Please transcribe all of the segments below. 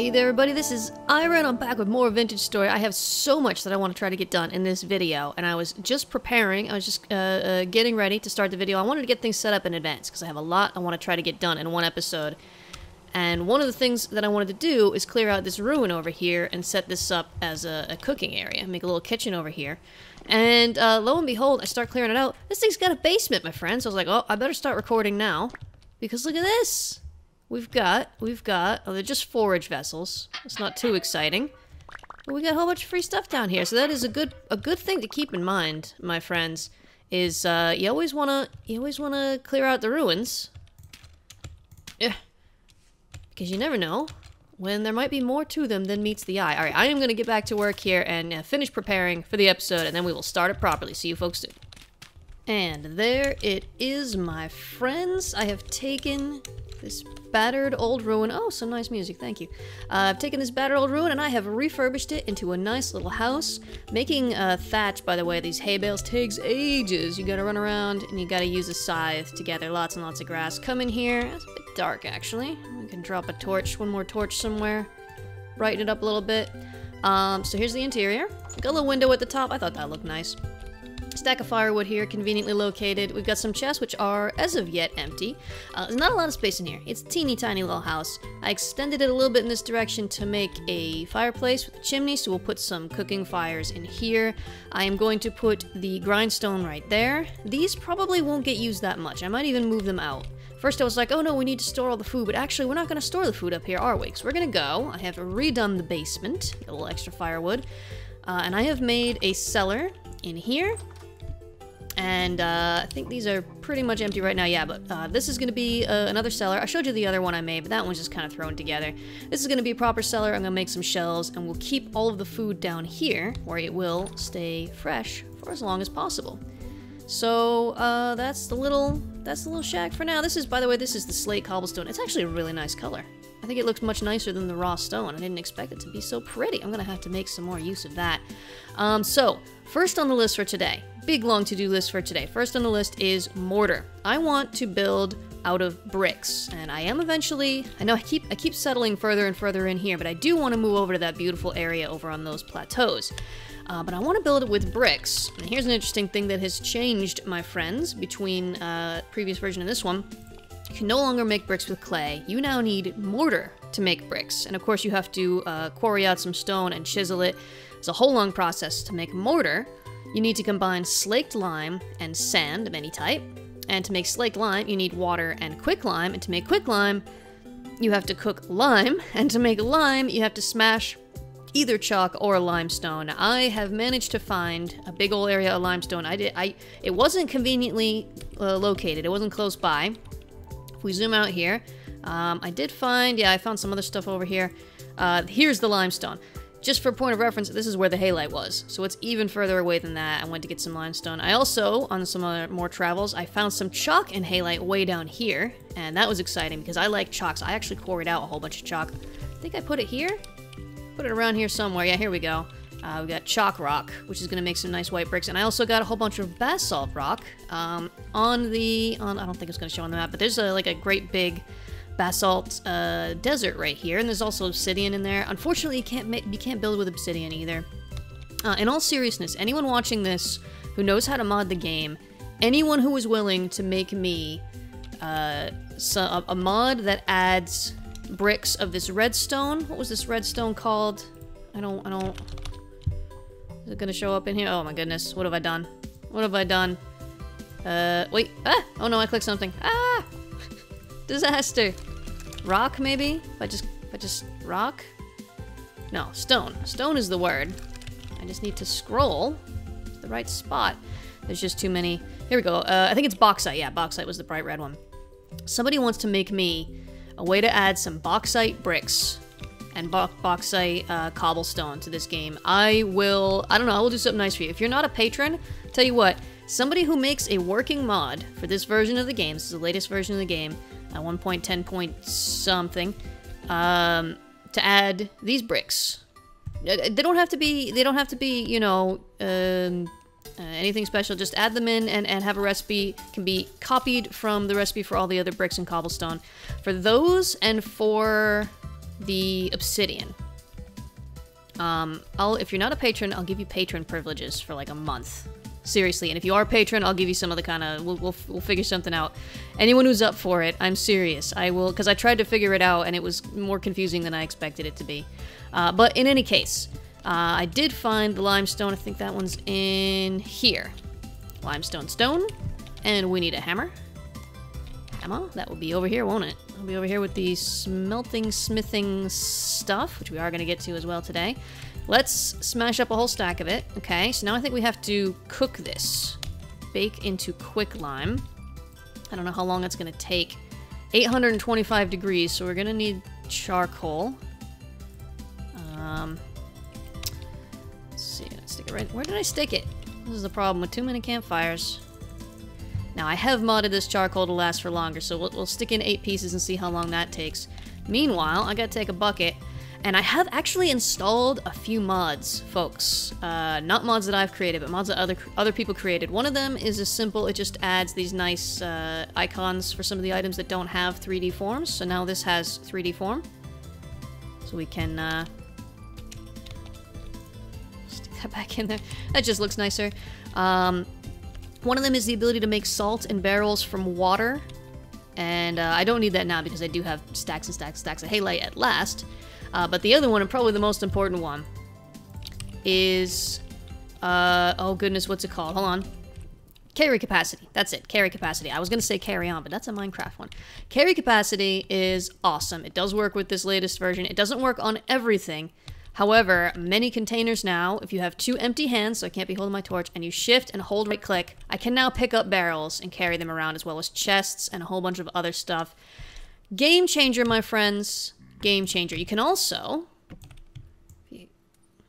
Hey there everybody, this is Aira and I'm back with more Vintage Story. I have so much that I want to try to get done in this video and I was just preparing, I was just uh, uh, getting ready to start the video. I wanted to get things set up in advance because I have a lot I want to try to get done in one episode. And one of the things that I wanted to do is clear out this ruin over here and set this up as a, a cooking area. Make a little kitchen over here. And uh, lo and behold, I start clearing it out. This thing's got a basement, my friends. So I was like, oh, I better start recording now. Because look at this. We've got, we've got, oh, they're just forage vessels. It's not too exciting. But we got a whole bunch of free stuff down here. So that is a good, a good thing to keep in mind, my friends, is, uh, you always wanna, you always wanna clear out the ruins. Yeah. Because you never know when there might be more to them than meets the eye. Alright, I am gonna get back to work here and uh, finish preparing for the episode, and then we will start it properly. See you folks soon. And there it is, my friends. I have taken this battered old ruin. Oh, some nice music, thank you. Uh, I've taken this battered old ruin and I have refurbished it into a nice little house. Making uh, thatch, by the way, these hay bales takes ages. You gotta run around and you gotta use a scythe to gather lots and lots of grass. Come in here. It's a bit dark, actually. We can drop a torch, one more torch somewhere. Brighten it up a little bit. Um, so here's the interior. Got a little window at the top. I thought that looked nice. Stack of firewood here, conveniently located. We've got some chests, which are, as of yet, empty. Uh, there's not a lot of space in here. It's teeny tiny little house. I extended it a little bit in this direction to make a fireplace with a chimney, so we'll put some cooking fires in here. I am going to put the grindstone right there. These probably won't get used that much. I might even move them out. First I was like, oh no, we need to store all the food, but actually we're not going to store the food up here, are we? Because we're going to go. I have redone the basement, a little extra firewood, uh, and I have made a cellar in here and uh, I think these are pretty much empty right now. Yeah, but uh, this is going to be uh, another cellar. I showed you the other one I made, but that one's just kind of thrown together. This is going to be a proper cellar. I'm going to make some shelves, and we'll keep all of the food down here, where it will stay fresh for as long as possible. So uh, that's the little that's the little shack for now. This is, by the way, this is the slate cobblestone. It's actually a really nice color. I think it looks much nicer than the raw stone. I didn't expect it to be so pretty. I'm gonna have to make some more use of that. Um, so, first on the list for today, big long to-do list for today. First on the list is mortar. I want to build out of bricks, and I am eventually. I know I keep I keep settling further and further in here, but I do want to move over to that beautiful area over on those plateaus. Uh, but I want to build it with bricks. And here's an interesting thing that has changed, my friends, between uh, previous version and this one. You can no longer make bricks with clay. You now need mortar to make bricks. And of course, you have to uh, quarry out some stone and chisel it. It's a whole long process to make mortar. You need to combine slaked lime and sand of any type. And to make slaked lime, you need water and quicklime. And to make quicklime, you have to cook lime. And to make lime, you have to smash either chalk or limestone. I have managed to find a big old area of limestone. I did. I. It wasn't conveniently uh, located. It wasn't close by. If we zoom out here, um, I did find. Yeah, I found some other stuff over here. Uh, here's the limestone. Just for point of reference, this is where the halite was, so it's even further away than that. I went to get some limestone. I also, on some other more travels, I found some chalk and halite way down here, and that was exciting because I like chalks. I actually quarried out a whole bunch of chalk. I think I put it here? Put it around here somewhere. Yeah, here we go. Uh, we got chalk rock, which is going to make some nice white bricks, and I also got a whole bunch of basalt rock um, on the. On I don't think it's going to show on the map, but there's a, like a great big basalt uh, desert right here, and there's also obsidian in there. Unfortunately, you can't you can't build with obsidian either. Uh, in all seriousness, anyone watching this who knows how to mod the game, anyone who is willing to make me uh, so, a, a mod that adds bricks of this redstone. What was this redstone called? I don't, I don't... Is it gonna show up in here? Oh my goodness, what have I done? What have I done? Uh, wait, ah! Oh no, I clicked something. Ah! Disaster! Rock, maybe? If I just, if I just, rock? No, stone. Stone is the word. I just need to scroll to the right spot. There's just too many. Here we go. Uh, I think it's bauxite. Yeah, bauxite was the bright red one. Somebody wants to make me a way to add some bauxite bricks and bauxite uh, cobblestone to this game. I will, I don't know, I will do something nice for you. If you're not a patron, tell you what, somebody who makes a working mod for this version of the game, this is the latest version of the game, uh, 1.10 point something, um, to add these bricks. Uh, they don't have to be, they don't have to be, you know, um, uh, anything special, just add them in and, and have a recipe can be copied from the recipe for all the other bricks and cobblestone. For those and for the obsidian. Um, I'll if you're not a patron, I'll give you patron privileges for like a month. Seriously, and if you are a patron, I'll give you some of the kind of we'll, we'll we'll figure something out. Anyone who's up for it, I'm serious. I will because I tried to figure it out and it was more confusing than I expected it to be. Uh, but in any case, uh, I did find the limestone. I think that one's in here. Limestone stone, and we need a hammer. Hammer? That will be over here, won't it? I'll be over here with the smelting, smithing stuff, which we are going to get to as well today. Let's smash up a whole stack of it. Okay, so now I think we have to cook this. Bake into quicklime. I don't know how long it's going to take. 825 degrees, so we're going to need charcoal. Um, let's see, let's stick it right... Where did I stick it? This is the problem with too many campfires. Now, I have modded this charcoal to last for longer, so we'll, we'll stick in eight pieces and see how long that takes. Meanwhile, I gotta take a bucket, and I have actually installed a few mods, folks. Uh, not mods that I've created, but mods that other other people created. One of them is as simple, it just adds these nice uh, icons for some of the items that don't have 3D forms. So now this has 3D form. So we can uh, stick that back in there. That just looks nicer. Um, one of them is the ability to make salt in barrels from water. And uh, I don't need that now because I do have stacks and stacks and stacks of halite at last. Uh, but the other one, and probably the most important one, is... Uh, oh goodness, what's it called? Hold on. Carry capacity. That's it. Carry capacity. I was going to say carry on, but that's a Minecraft one. Carry capacity is awesome. It does work with this latest version. It doesn't work on everything, However, many containers now, if you have two empty hands, so I can't be holding my torch, and you shift and hold right click, I can now pick up barrels and carry them around as well as chests and a whole bunch of other stuff. Game changer, my friends. Game changer. You can also...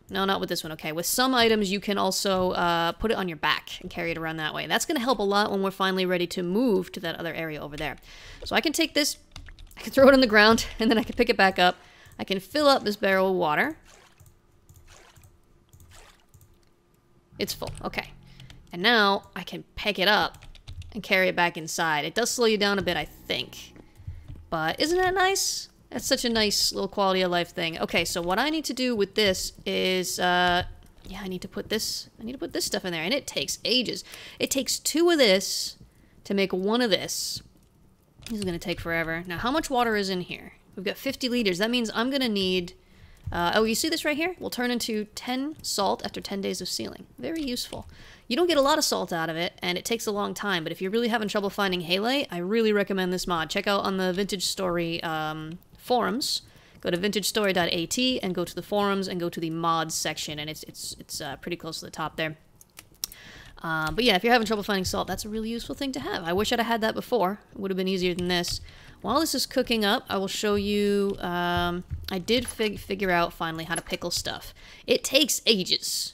No, not with this one. Okay, with some items, you can also uh, put it on your back and carry it around that way. That's going to help a lot when we're finally ready to move to that other area over there. So I can take this, I can throw it on the ground, and then I can pick it back up. I can fill up this barrel with water. It's full. Okay. And now I can pick it up and carry it back inside. It does slow you down a bit, I think. But isn't that nice? That's such a nice little quality of life thing. Okay, so what I need to do with this is, uh, yeah, I need to put this, I need to put this stuff in there, and it takes ages. It takes two of this to make one of this. This is going to take forever. Now, how much water is in here? We've got 50 liters. That means I'm going to need uh, oh, you see this right here? Will turn into 10 salt after 10 days of sealing. Very useful. You don't get a lot of salt out of it, and it takes a long time, but if you're really having trouble finding halite, I really recommend this mod. Check out on the Vintage Story um, forums. Go to vintagestory.at and go to the forums and go to the mods section, and it's, it's, it's uh, pretty close to the top there. Uh, but yeah, if you're having trouble finding salt, that's a really useful thing to have. I wish I'd have had that before. It would have been easier than this. While this is cooking up, I will show you, um, I did fig figure out finally how to pickle stuff. It takes ages.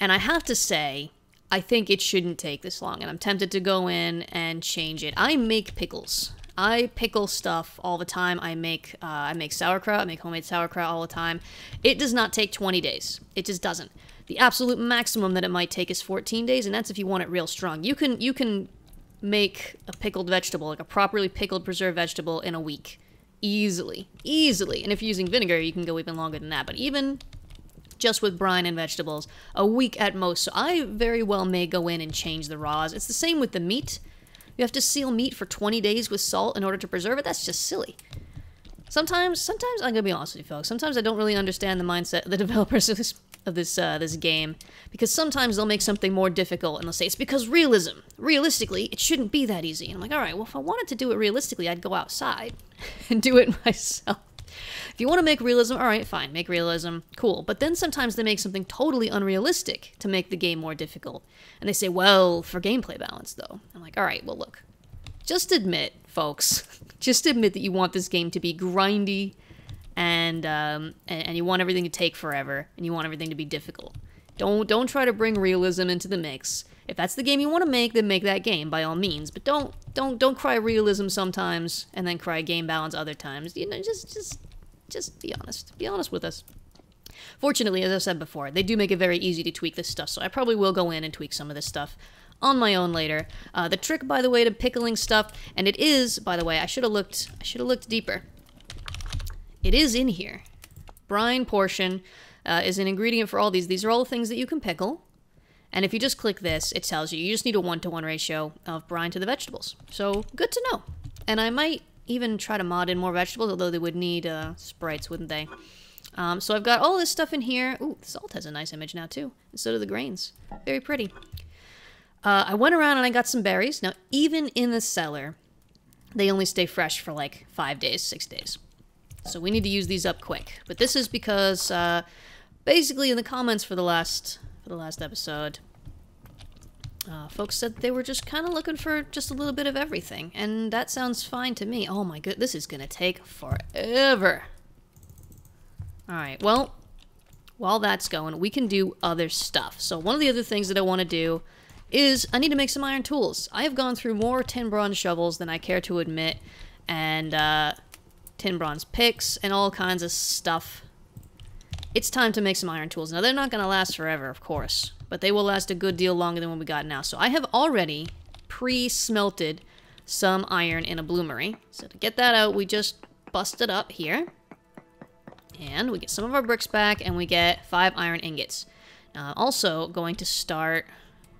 And I have to say, I think it shouldn't take this long, and I'm tempted to go in and change it. I make pickles. I pickle stuff all the time. I make uh, I make sauerkraut. I make homemade sauerkraut all the time. It does not take 20 days. It just doesn't. The absolute maximum that it might take is 14 days, and that's if you want it real strong. You can you can make a pickled vegetable, like a properly pickled preserved vegetable, in a week. Easily. Easily. And if you're using vinegar, you can go even longer than that. But even just with brine and vegetables, a week at most. So I very well may go in and change the raws. It's the same with the meat. You have to seal meat for 20 days with salt in order to preserve it. That's just silly. Sometimes, sometimes I'm gonna be honest with you, folks. Sometimes I don't really understand the mindset of the developers of this of this uh, this game because sometimes they'll make something more difficult and they'll say it's because realism. Realistically, it shouldn't be that easy. And I'm like, all right, well, if I wanted to do it realistically, I'd go outside and do it myself. If you want to make realism, all right, fine, make realism, cool. But then sometimes they make something totally unrealistic to make the game more difficult. And they say, well, for gameplay balance, though. I'm like, all right, well, look, just admit, folks, just admit that you want this game to be grindy and, um, and and you want everything to take forever, and you want everything to be difficult. Don't don't try to bring realism into the mix. If that's the game you want to make, then make that game by all means. But don't don't don't cry realism sometimes and then cry game balance other times. You know, just just just be honest. Be honest with us. Fortunately, as I said before, they do make it very easy to tweak this stuff, so I probably will go in and tweak some of this stuff on my own later. Uh, the trick, by the way, to pickling stuff, and it is, by the way, I should have looked, I should have looked deeper it is in here. Brine portion uh, is an ingredient for all these. These are all the things that you can pickle. And if you just click this, it tells you you just need a one-to-one -one ratio of brine to the vegetables. So good to know. And I might even try to mod in more vegetables, although they would need uh, sprites, wouldn't they? Um, so I've got all this stuff in here. Ooh, salt has a nice image now too. And so do the grains. Very pretty. Uh, I went around and I got some berries. Now, even in the cellar, they only stay fresh for like five days, six days. So we need to use these up quick. But this is because uh, basically in the comments for the last for the last episode, uh, folks said they were just kind of looking for just a little bit of everything, and that sounds fine to me. Oh my god, this is gonna take forever. Alright, well, while that's going, we can do other stuff. So one of the other things that I want to do is I need to make some iron tools. I have gone through more tin bronze shovels than I care to admit, and uh, tin bronze picks, and all kinds of stuff. It's time to make some iron tools. Now, they're not going to last forever, of course, but they will last a good deal longer than what we got now. So I have already pre-smelted some iron in a bloomery. So to get that out, we just bust it up here. And we get some of our bricks back, and we get five iron ingots. Now, I'm also going to start...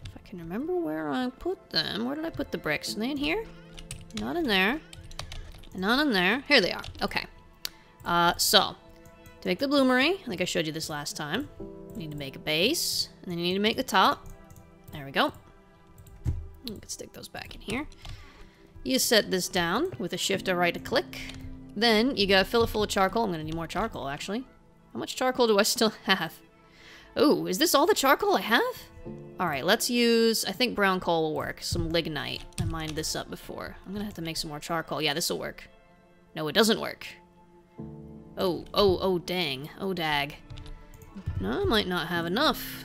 If I can remember where I put them. Where did I put the bricks? Are they in here? Not in there. Not in there. Here they are. Okay. Uh, so, to make the bloomery, I think I showed you this last time, you need to make a base, and then you need to make the top. There we go. You can stick those back in here. You set this down with a shift or right a click. Then you gotta fill it full of charcoal. I'm gonna need more charcoal, actually. How much charcoal do I still have? Oh, is this all the charcoal I have? Alright, let's use, I think brown coal will work. Some lignite. Mined this up before. I'm gonna have to make some more charcoal. Yeah, this will work. No, it doesn't work. Oh, oh, oh, dang. Oh, dag. No, I might not have enough.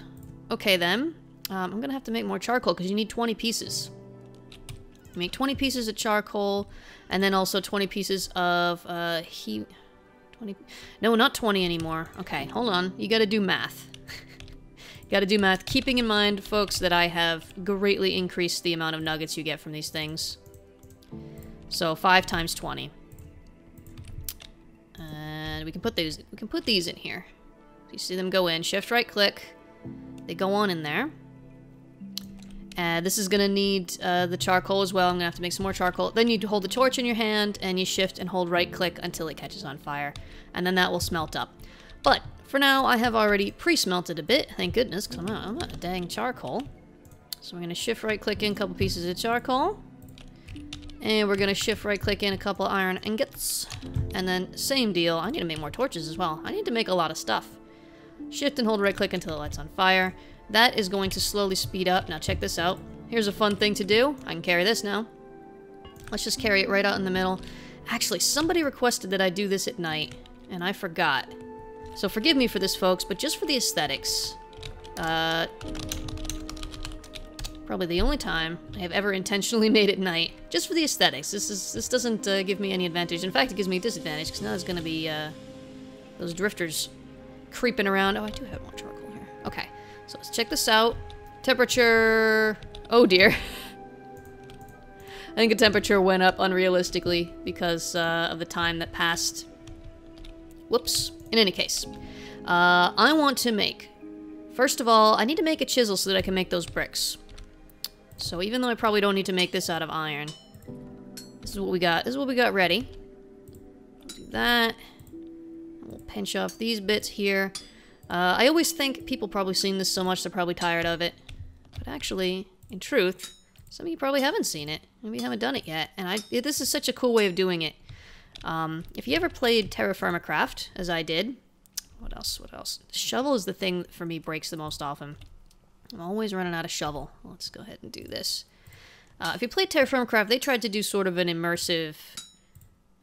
Okay, then. Um, I'm gonna have to make more charcoal, because you need 20 pieces. Make 20 pieces of charcoal, and then also 20 pieces of, uh, he... 20... No, not 20 anymore. Okay, hold on. You gotta do math. Gotta do math, keeping in mind, folks, that I have greatly increased the amount of nuggets you get from these things. So, 5 times 20. And we can put these we can put these in here. You see them go in, shift right click. They go on in there. And this is gonna need uh, the charcoal as well. I'm gonna have to make some more charcoal. Then you hold the torch in your hand and you shift and hold right click until it catches on fire. And then that will smelt up. But for now, I have already pre-smelted a bit, thank goodness, because I'm not, I'm not a dang charcoal. So I'm gonna shift right click in a couple pieces of charcoal. And we're gonna shift right click in a couple iron ingots. And then same deal, I need to make more torches as well. I need to make a lot of stuff. Shift and hold right click until it lights on fire. That is going to slowly speed up. Now check this out. Here's a fun thing to do. I can carry this now. Let's just carry it right out in the middle. Actually, somebody requested that I do this at night, and I forgot. So forgive me for this, folks, but just for the aesthetics. Uh, Probably the only time I have ever intentionally made it night, just for the aesthetics. This is this doesn't uh, give me any advantage. In fact, it gives me a disadvantage because now there's going to be uh, those drifters creeping around. Oh, I do have more charcoal here. Okay, so let's check this out. Temperature. Oh dear. I think the temperature went up unrealistically because uh, of the time that passed. Whoops. In any case, uh, I want to make. First of all, I need to make a chisel so that I can make those bricks. So even though I probably don't need to make this out of iron, this is what we got. This is what we got ready. Do that. We'll pinch off these bits here. Uh, I always think people probably seen this so much they're probably tired of it. But actually, in truth, some of you probably haven't seen it. Maybe you haven't done it yet. And I, this is such a cool way of doing it. Um, if you ever played Terra Firma Craft, as I did, what else, what else? Shovel is the thing that for me breaks the most often. I'm always running out of shovel. Let's go ahead and do this. Uh, if you played Terra Firma Craft, they tried to do sort of an immersive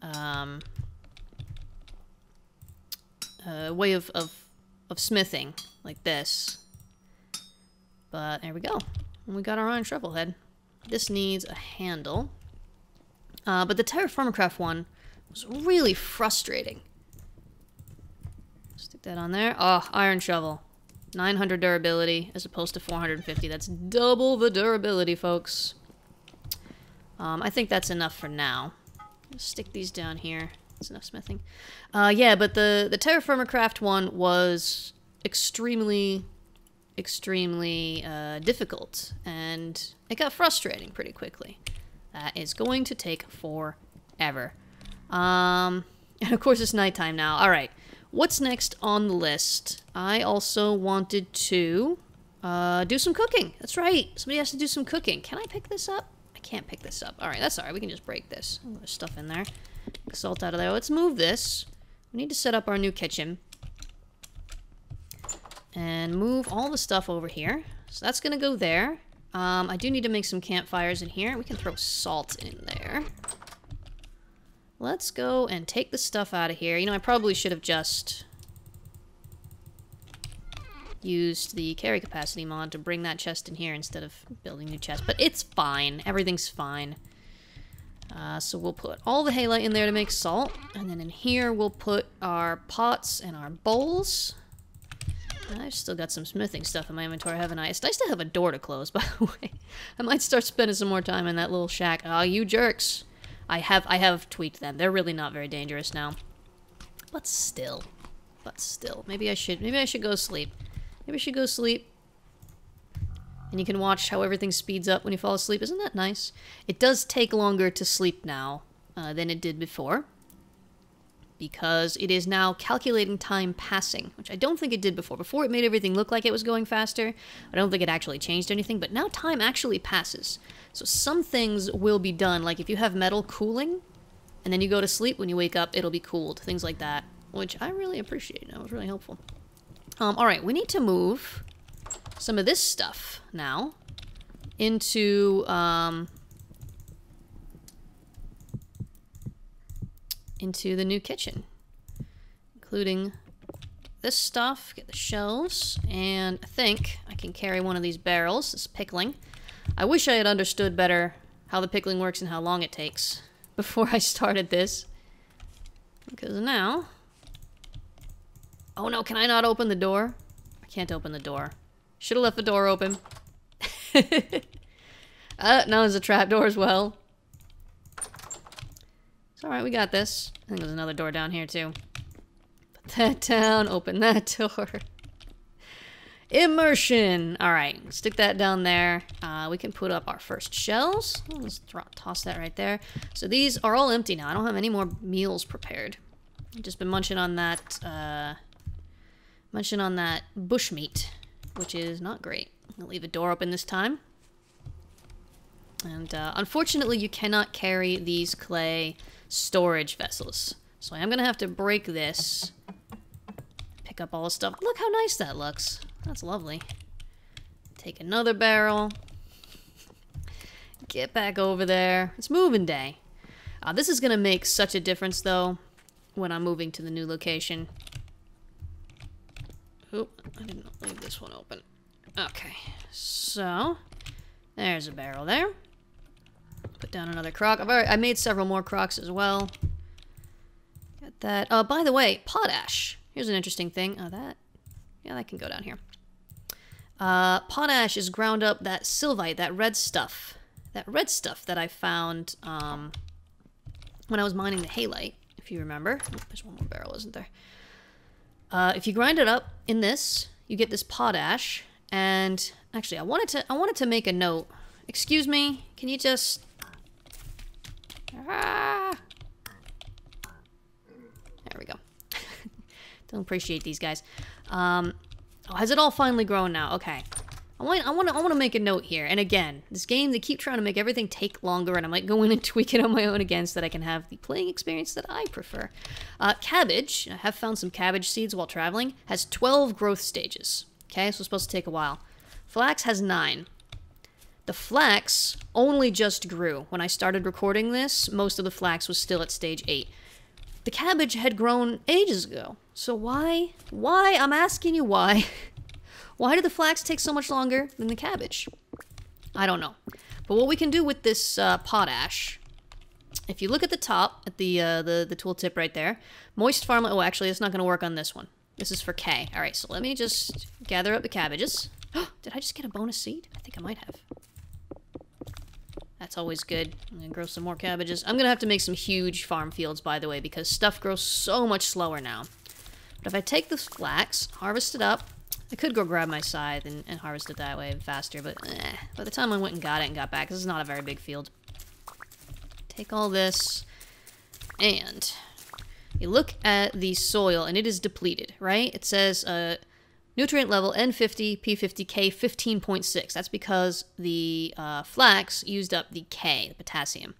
um, uh, way of, of, of smithing, like this. But there we go. we got our iron shovel head. This needs a handle. Uh, but the Terra Firma Craft one was really frustrating. Stick that on there. Oh, iron shovel. 900 durability as opposed to 450. That's double the durability, folks. Um, I think that's enough for now. Stick these down here. That's enough smithing. Uh, yeah, but the, the Terra Firma Craft one was extremely, extremely uh, difficult, and it got frustrating pretty quickly. That is going to take forever. Um, and of course it's nighttime now. All right, what's next on the list? I also wanted to uh, do some cooking. That's right. Somebody has to do some cooking. Can I pick this up? I can't pick this up. All right, that's all right. We can just break this. There's stuff in there. Salt out of there. Let's move this. We need to set up our new kitchen. And move all the stuff over here. So that's going to go there. Um, I do need to make some campfires in here. We can throw salt in there. Let's go and take the stuff out of here. You know, I probably should have just used the carry capacity mod to bring that chest in here instead of building new chests. But it's fine. Everything's fine. Uh, so we'll put all the halite in there to make salt. And then in here we'll put our pots and our bowls. I've still got some smithing stuff in my inventory, haven't I? It's nice to have a door to close, by the way. I might start spending some more time in that little shack. Oh, you jerks. I have I have tweaked them. They're really not very dangerous now. But still. But still. Maybe I should maybe I should go sleep. Maybe I should go sleep. And you can watch how everything speeds up when you fall asleep. Isn't that nice? It does take longer to sleep now uh, than it did before because it is now calculating time passing, which I don't think it did before. Before it made everything look like it was going faster. I don't think it actually changed anything, but now time actually passes. So some things will be done, like if you have metal cooling, and then you go to sleep, when you wake up, it'll be cooled. Things like that, which I really appreciate. That was really helpful. Um, alright, we need to move some of this stuff now into, um, into the new kitchen, including this stuff, get the shelves, and I think I can carry one of these barrels, this pickling. I wish I had understood better how the pickling works and how long it takes before I started this. Because now... Oh no, can I not open the door? I can't open the door. Should have left the door open. uh, now there's a trap door as well. It's alright, we got this. I think there's another door down here too. Put that down, open that door. Immersion! Alright, stick that down there. Uh, we can put up our first shells. Let's toss that right there. So these are all empty now. I don't have any more meals prepared. I've just been munching on that, uh, munching on that bush meat, which is not great. I'll leave a door open this time. And uh, unfortunately, you cannot carry these clay storage vessels. So I am going to have to break this. Pick up all the stuff. Look how nice that looks. That's lovely. Take another barrel. Get back over there. It's moving day. Uh, this is going to make such a difference, though, when I'm moving to the new location. Oop, I didn't leave this one open. Okay, so there's a barrel there. Put down another crock. I've already, I made several more crocks as well. Got that. Oh, by the way, potash. Here's an interesting thing. Oh, that. Yeah, that can go down here. Uh, potash is ground up that sylvite, that red stuff. That red stuff that I found um, when I was mining the halite, if you remember. There's one more barrel, isn't there? Uh, if you grind it up in this, you get this potash. And actually, I wanted to I wanted to make a note. Excuse me, can you just Ah. There we go. Don't appreciate these guys. Um, oh, has it all finally grown now? Okay. I want, I want to, I want to make a note here. And again, this game, they keep trying to make everything take longer, and I might go in and tweak it on my own again so that I can have the playing experience that I prefer. Uh, cabbage, I have found some cabbage seeds while traveling, has 12 growth stages. Okay, so it's supposed to take a while. Flax has 9. The flax only just grew. When I started recording this, most of the flax was still at stage 8. The cabbage had grown ages ago. So why? Why? I'm asking you why. why did the flax take so much longer than the cabbage? I don't know. But what we can do with this uh, potash, if you look at the top, at the, uh, the, the tooltip right there, moist farmland, oh actually it's not going to work on this one. This is for K. Alright, so let me just gather up the cabbages. Did I just get a bonus seed? I think I might have. That's always good. I'm gonna grow some more cabbages. I'm gonna have to make some huge farm fields, by the way, because stuff grows so much slower now. But if I take this flax, harvest it up, I could go grab my scythe and, and harvest it that way faster, but eh, by the time I went and got it and got back, this is not a very big field. Take all this, and you look at the soil, and it is depleted, right? It says uh, nutrient level N50, P50, K15.6. That's because the uh, flax used up the K, the potassium.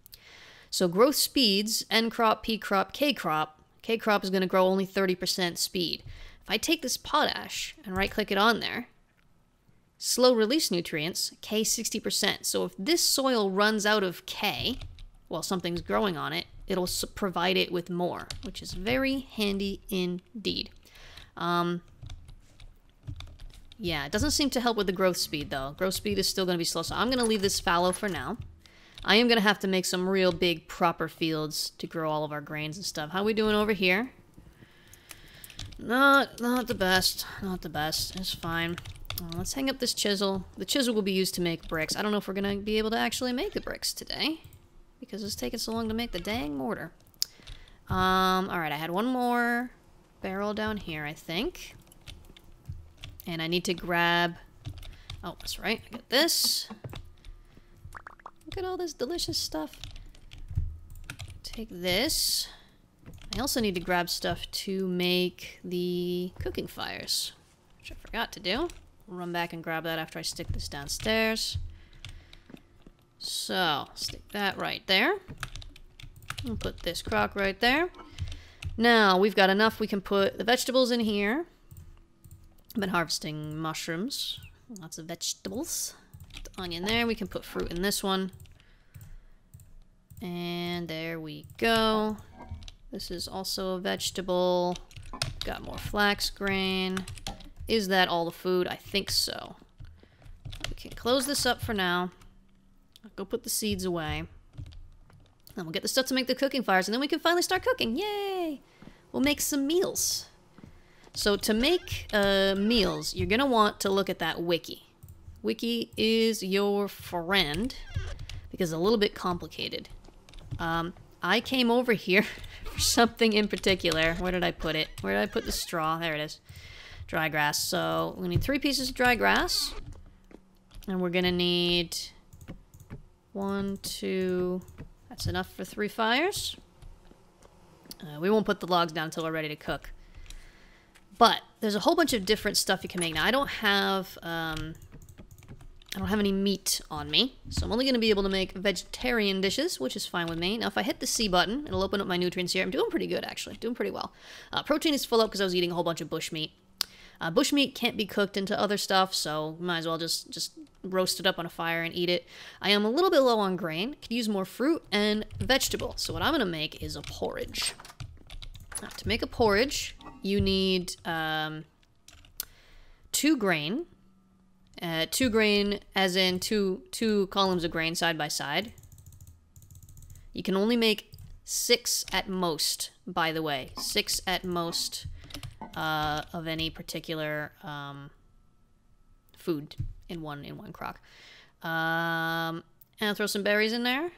So growth speeds, N crop, P crop, K crop, K crop is going to grow only 30% speed. If I take this potash and right click it on there, slow release nutrients, K 60%. So if this soil runs out of K, while something's growing on it, it'll provide it with more, which is very handy indeed. Um, yeah, it doesn't seem to help with the growth speed, though. Growth speed is still going to be slow, so I'm going to leave this fallow for now. I am going to have to make some real big, proper fields to grow all of our grains and stuff. How we doing over here? Not, not the best. Not the best. It's fine. Uh, let's hang up this chisel. The chisel will be used to make bricks. I don't know if we're going to be able to actually make the bricks today because it's taking so long to make the dang mortar. Um, alright, I had one more barrel down here, I think. And I need to grab... Oh, that's right. I got this. Look at all this delicious stuff. Take this. I also need to grab stuff to make the cooking fires, which I forgot to do. Run back and grab that after I stick this downstairs. So, stick that right there. I'll put this crock right there. Now, we've got enough. We can put the vegetables in here. I've been harvesting mushrooms. Lots of vegetables. Put the onion there. We can put fruit in this one. And there we go. This is also a vegetable. Got more flax grain. Is that all the food? I think so. We can close this up for now. I'll go put the seeds away. And we'll get the stuff to make the cooking fires, and then we can finally start cooking. Yay! We'll make some meals. So to make uh, meals, you're going to want to look at that wiki. Wiki is your friend because it's a little bit complicated. Um, I came over here for something in particular. Where did I put it? Where did I put the straw? There it is. Dry grass. So we need three pieces of dry grass. And we're going to need one, two... That's enough for three fires. Uh, we won't put the logs down until we're ready to cook. But there's a whole bunch of different stuff you can make. Now, I don't have... Um, I don't have any meat on me, so I'm only going to be able to make vegetarian dishes, which is fine with me. Now, if I hit the C button, it'll open up my nutrients here. I'm doing pretty good, actually. Doing pretty well. Uh, protein is full up because I was eating a whole bunch of bush meat. Uh, bush meat can't be cooked into other stuff, so might as well just, just roast it up on a fire and eat it. I am a little bit low on grain. Could use more fruit and vegetable. So what I'm going to make is a porridge. Now, to make a porridge, you need um, two grain. Uh, two grain, as in two two columns of grain side by side. You can only make six at most, by the way. Six at most uh, of any particular um, food in one in one crock. Um, and I'll throw some berries in there.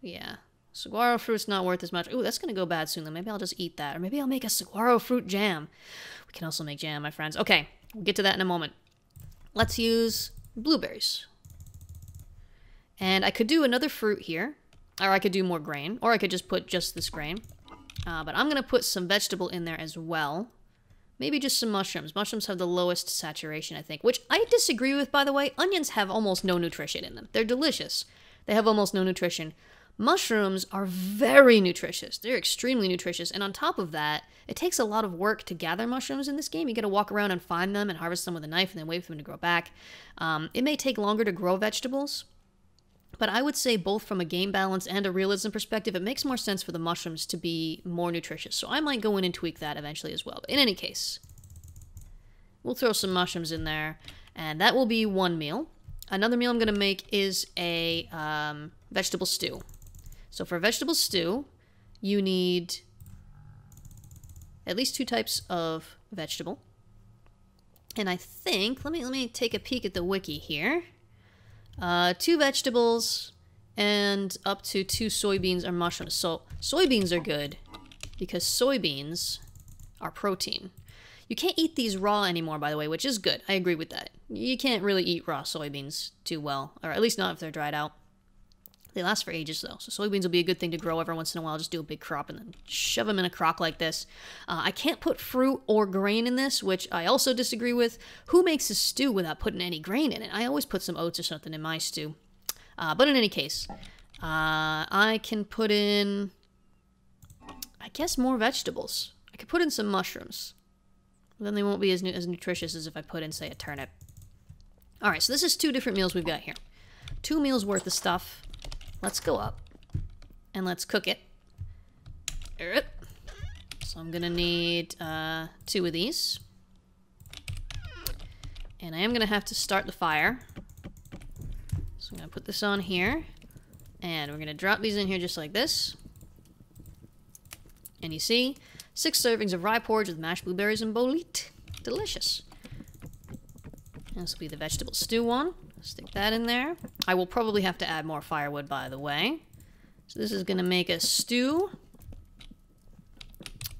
Yeah. Saguaro fruit's not worth as much. Ooh, that's gonna go bad soon, though. Maybe I'll just eat that. Or maybe I'll make a saguaro fruit jam. We can also make jam, my friends. Okay, we'll get to that in a moment. Let's use blueberries. And I could do another fruit here. Or I could do more grain. Or I could just put just this grain. Uh, but I'm gonna put some vegetable in there as well. Maybe just some mushrooms. Mushrooms have the lowest saturation, I think, which I disagree with, by the way. Onions have almost no nutrition in them. They're delicious. They have almost no nutrition. Mushrooms are very nutritious. They're extremely nutritious. And on top of that, it takes a lot of work to gather mushrooms in this game. You got to walk around and find them and harvest them with a knife and then wait for them to grow back. Um, it may take longer to grow vegetables, but I would say both from a game balance and a realism perspective, it makes more sense for the mushrooms to be more nutritious. So I might go in and tweak that eventually as well. But in any case, we'll throw some mushrooms in there, and that will be one meal. Another meal I'm going to make is a um, vegetable stew. So for vegetable stew, you need at least two types of vegetable. And I think, let me let me take a peek at the wiki here. uh, two vegetables, and up to two soybeans or mushrooms. So soybeans are good because soybeans are protein. You can't eat these raw anymore, by the way, which is good. I agree with that. You can't really eat raw soybeans too well, or at least not if they're dried out. They last for ages, though. So soybeans will be a good thing to grow every once in a while. Just do a big crop and then shove them in a crock like this. Uh, I can't put fruit or grain in this, which I also disagree with. Who makes a stew without putting any grain in it? I always put some oats or something in my stew. Uh, but in any case, uh, I can put in, I guess, more vegetables. I could put in some mushrooms. Then they won't be as, nu as nutritious as if I put in, say, a turnip. All right, so this is two different meals we've got here. Two meals worth of stuff. Let's go up and let's cook it. So I'm gonna need uh, two of these. And I am gonna have to start the fire. So I'm gonna put this on here. And we're gonna drop these in here just like this. And you see, six servings of rye porridge with mashed blueberries and bolete. Delicious. This will be the vegetable stew one. Stick that in there. I will probably have to add more firewood, by the way. So this is going to make a stew.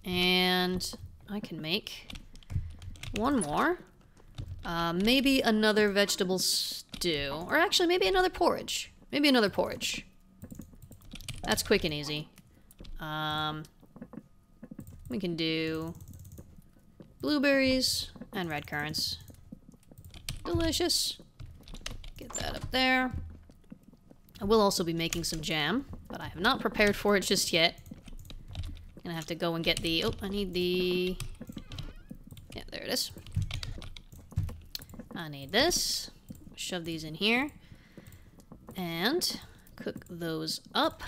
And I can make one more. Uh, maybe another vegetable stew. Or actually, maybe another porridge. Maybe another porridge. That's quick and easy. Um, we can do blueberries and red currants. Delicious. That up there. I will also be making some jam, but I have not prepared for it just yet. I'm Gonna have to go and get the... Oh, I need the... Yeah, there it is. I need this. Shove these in here. And cook those up.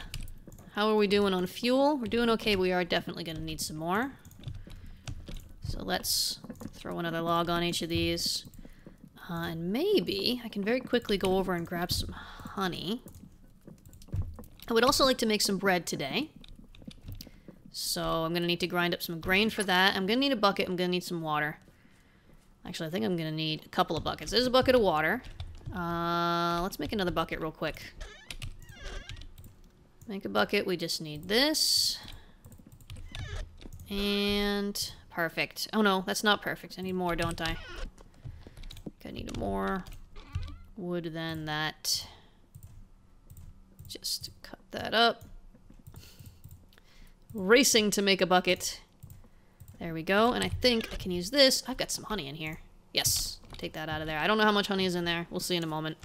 How are we doing on fuel? We're doing okay. We are definitely going to need some more. So let's throw another log on each of these. Uh, and maybe I can very quickly go over and grab some honey. I would also like to make some bread today. So I'm going to need to grind up some grain for that. I'm going to need a bucket. I'm going to need some water. Actually, I think I'm going to need a couple of buckets. There's a bucket of water. Uh, let's make another bucket real quick. Make a bucket. We just need this. And perfect. Oh no, that's not perfect. I need more, don't I? I need more wood than that. Just cut that up. Racing to make a bucket. There we go. And I think I can use this. I've got some honey in here. Yes. Take that out of there. I don't know how much honey is in there. We'll see in a moment.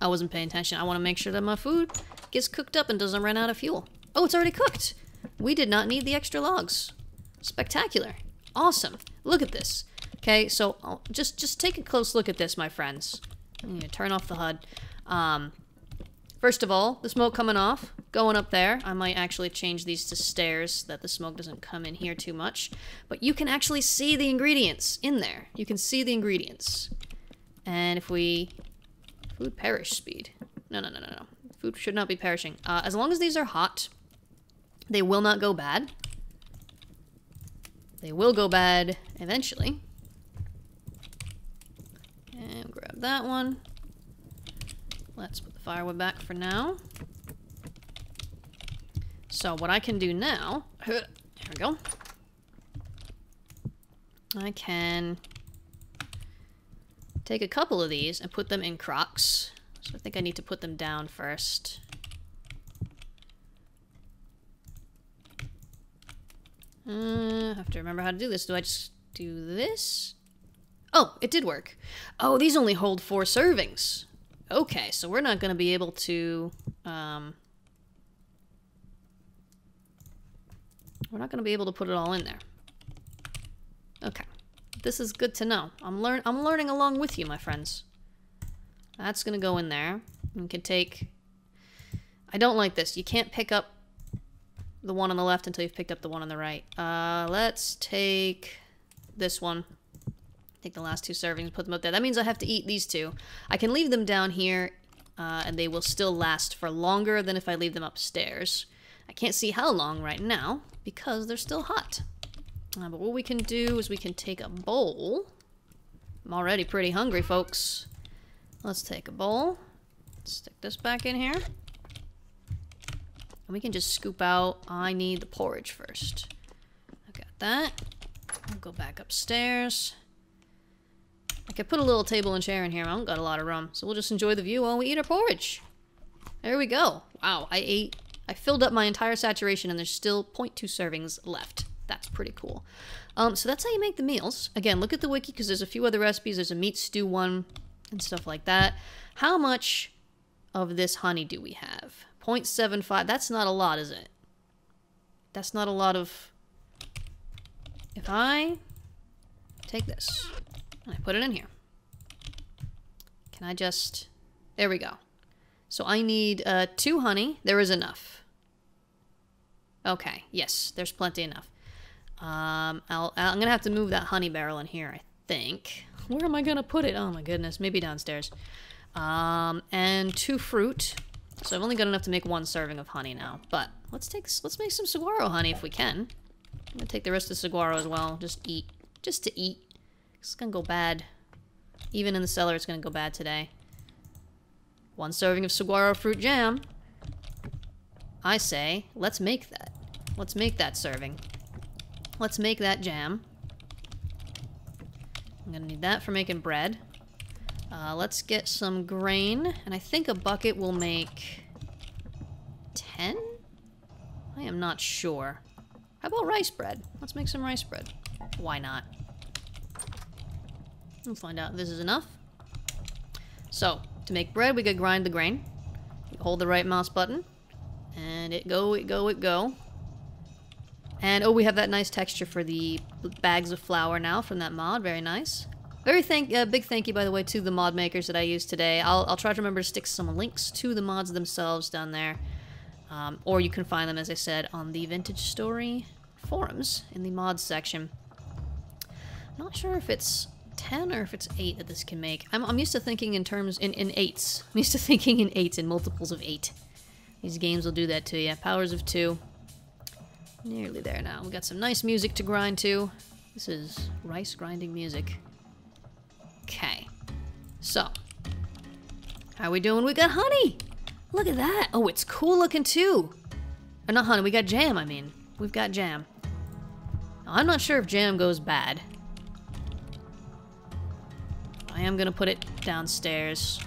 I wasn't paying attention. I want to make sure that my food gets cooked up and doesn't run out of fuel. Oh, it's already cooked. We did not need the extra logs. Spectacular. Awesome. Look at this. Okay, so I'll just just take a close look at this, my friends. I'm gonna turn off the HUD. Um, first of all, the smoke coming off, going up there. I might actually change these to stairs so that the smoke doesn't come in here too much. But you can actually see the ingredients in there. You can see the ingredients. And if we... Food perish speed. No, no, no, no, no. Food should not be perishing. Uh, as long as these are hot, they will not go bad. They will go bad eventually. Grab that one. Let's put the firewood back for now. So what I can do now, there we go. I can take a couple of these and put them in crocks. So I think I need to put them down first. Uh, I have to remember how to do this. Do I just do this? Oh, it did work. Oh, these only hold four servings. Okay, so we're not going to be able to... Um, we're not going to be able to put it all in there. Okay. This is good to know. I'm learn I'm learning along with you, my friends. That's going to go in there. You can take... I don't like this. You can't pick up the one on the left until you've picked up the one on the right. Uh, let's take this one. Take the last two servings, put them up there. That means I have to eat these two. I can leave them down here, uh, and they will still last for longer than if I leave them upstairs. I can't see how long right now, because they're still hot. Uh, but what we can do is we can take a bowl. I'm already pretty hungry, folks. Let's take a bowl. Stick this back in here. And we can just scoop out. I need the porridge first. I've got that. I'll go back upstairs. I could put a little table and chair in here. I don't got a lot of room. So we'll just enjoy the view while we eat our porridge. There we go. Wow, I ate... I filled up my entire saturation and there's still 0.2 servings left. That's pretty cool. Um, so that's how you make the meals. Again, look at the wiki because there's a few other recipes. There's a meat stew one and stuff like that. How much of this honey do we have? 0.75. That's not a lot, is it? That's not a lot of... If I take this I put it in here, can I just... There we go. So I need uh, two honey. There is enough. Okay, yes, there's plenty enough. Um, I'll, I'm going to have to move that honey barrel in here, I think. Where am I going to put it? Oh my goodness, maybe downstairs. Um, and two fruit. So I've only got enough to make one serving of honey now. But let's take let's make some saguaro honey if we can. I'm gonna take the rest of the saguaro as well. Just eat. Just to eat. It's gonna go bad. Even in the cellar, it's gonna go bad today. One serving of saguaro fruit jam. I say, let's make that. Let's make that serving. Let's make that jam. I'm gonna need that for making bread. Uh, let's get some grain, and I think a bucket will make 10? I am not sure. How about rice bread? Let's make some rice bread. Why not? We'll find out this is enough. So, to make bread, we gotta grind the grain. hold the right mouse button, and it go, it go, it go. And, oh, we have that nice texture for the bags of flour now from that mod. Very nice. Very thank, uh, big thank you, by the way, to the mod makers that I used today. I'll, I'll try to remember to stick some links to the mods themselves down there. Um, or you can find them, as I said, on the Vintage Story forums in the mods section. Not sure if it's 10 or if it's 8 that this can make. I'm, I'm used to thinking in terms, in, in 8s. I'm used to thinking in 8s, in multiples of 8. These games will do that to you. Powers of 2. Nearly there now. We got some nice music to grind to. This is rice grinding music. Okay. So. How are we doing? We got honey! Look at that! Oh, it's cool looking too! Or not honey, we got jam, I mean. We've got jam. I'm not sure if jam goes bad. I am gonna put it downstairs.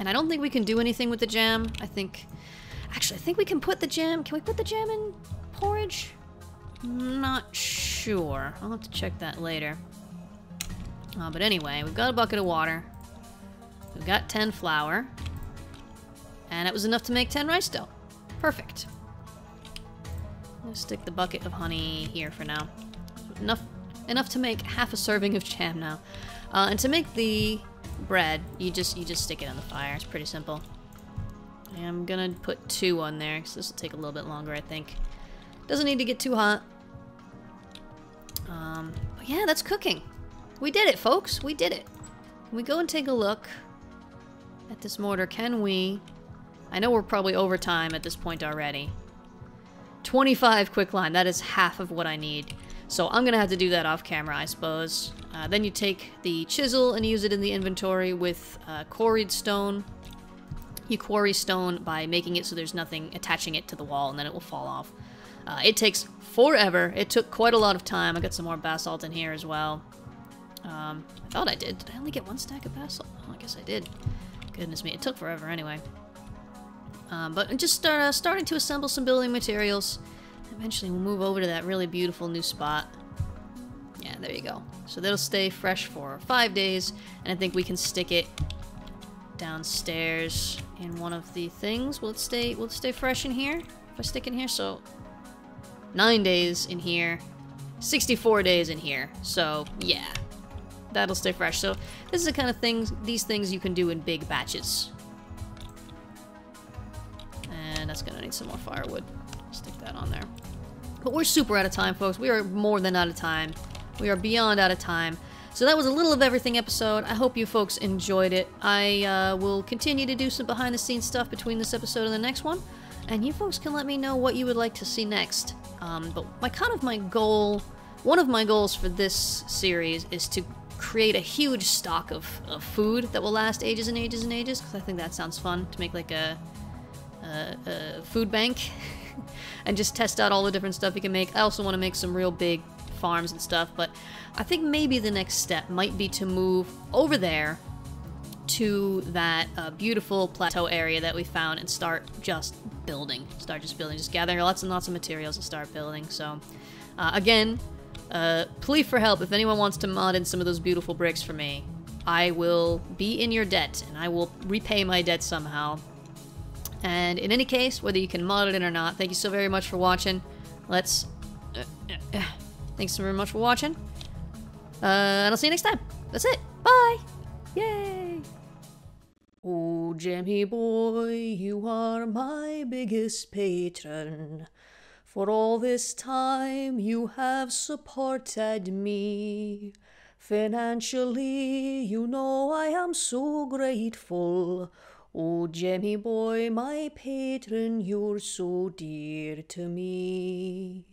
And I don't think we can do anything with the jam. I think... Actually, I think we can put the jam... Can we put the jam in porridge? Not sure. I'll have to check that later. Uh, but anyway, we've got a bucket of water. We've got 10 flour. And it was enough to make 10 rice dough. Perfect. Let's stick the bucket of honey here for now. Enough, enough to make half a serving of jam now. Uh, and to make the bread, you just you just stick it on the fire. It's pretty simple. I'm gonna put two on there because this will take a little bit longer, I think. Doesn't need to get too hot. Um, but yeah, that's cooking. We did it, folks. We did it. Can we go and take a look at this mortar? Can we... I know we're probably over time at this point already. 25 quicklime. That is half of what I need. So I'm to have to do that off camera, I suppose. Uh, then you take the chisel and use it in the inventory with uh, quarried stone. You quarry stone by making it so there's nothing attaching it to the wall and then it will fall off. Uh, it takes forever. It took quite a lot of time. I got some more basalt in here as well. Um, I thought I did. Did I only get one stack of basalt? Oh, I guess I did. Goodness me, it took forever anyway. Um, but just start, uh, starting to assemble some building materials. Eventually we'll move over to that really beautiful new spot. Yeah, there you go. So that'll stay fresh for five days, and I think we can stick it downstairs in one of the things. Will it stay, will it stay fresh in here? If I stick in here, so nine days in here, 64 days in here. So yeah, that'll stay fresh. So this is the kind of things, these things you can do in big batches. And that's gonna need some more firewood. Stick that on there. But we're super out of time, folks. We are more than out of time. We are beyond out of time. So that was a little of everything episode. I hope you folks enjoyed it. I uh, will continue to do some behind the scenes stuff between this episode and the next one. And you folks can let me know what you would like to see next. Um, but my kind of my goal, one of my goals for this series is to create a huge stock of, of food that will last ages and ages and ages, because I think that sounds fun to make like a, a, a food bank and just test out all the different stuff you can make. I also want to make some real big farms and stuff, but I think maybe the next step might be to move over there to that uh, beautiful plateau area that we found and start just building. Start just building, just gathering lots and lots of materials and start building. So, uh, again, uh, plea for help. If anyone wants to mod in some of those beautiful bricks for me, I will be in your debt and I will repay my debt somehow. And in any case, whether you can mod it in or not, thank you so very much for watching. Let's... Uh, uh, uh, thanks so very much for watching. Uh, and I'll see you next time. That's it. Bye. Yay. Oh, Jemmy boy, you are my biggest patron. For all this time you have supported me. Financially, you know I am so grateful. Oh, Jemmy boy, my patron, you're so dear to me.